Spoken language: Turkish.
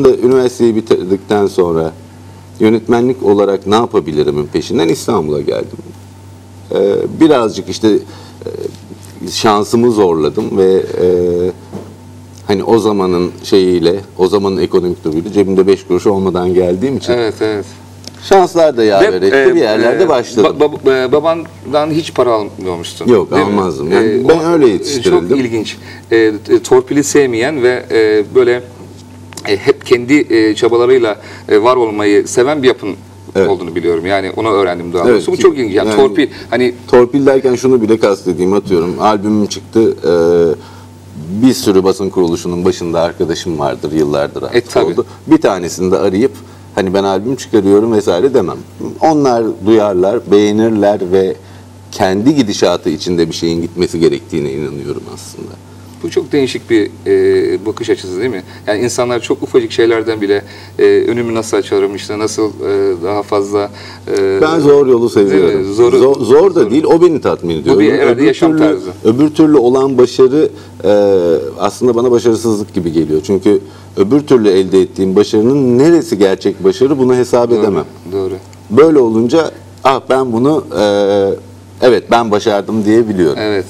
üniversiteyi bitirdikten sonra yönetmenlik olarak ne yapabilirimin peşinden İstanbul'a geldim. Ee, birazcık işte e, şansımı zorladım ve e, hani o zamanın şeyiyle, o zamanın ekonomik durumuyla cebimde beş kuruş olmadan geldiğim için Evet evet. şanslar da yaver etti. bir yerlerde e, başladım. ba- ba- e, babandan hiç para almıyormuşsun. Yok, değil mi? almazdım. Yani ben o- öyle yetiştirildim. Çok ilginç. E, e, torpili sevmeyen ve e, böyle e, hep kendi e, çabalarıyla e, var olmayı seven bir yapın Evet. olduğunu biliyorum. Yani onu öğrendim daha Evet. Bu çok ilginç. Yani, yani- torpil hani Torpil derken şunu bile kastedeyim atıyorum. Albümüm çıktı. e, bir sürü basın kuruluşunun başında arkadaşım vardır yıllardır artık E, tabii. oldu. Bir tanesini de arayıp hani ben albüm çıkarıyorum vesaire demem. Onlar duyarlar, beğenirler ve kendi gidişatı içinde bir şeyin gitmesi gerektiğine inanıyorum aslında. Bu çok değişik bir e, bakış açısı değil mi? Yani insanlar çok ufacık şeylerden bile e, önümü nasıl açarım, işte nasıl e, daha fazla... e, Ben zor yolu seviyorum. mi? Zoru- zor, zor da zor. değil, o beni tatmin ediyor. bir herhalde yaşam türlü, tarzı. Öbür türlü olan başarı e, aslında bana başarısızlık gibi geliyor. Çünkü öbür türlü elde ettiğim başarının neresi gerçek başarı bunu hesap doğru, edemem. Doğru. Böyle olunca ah ben bunu e, evet ben başardım diyebiliyorum. Evet.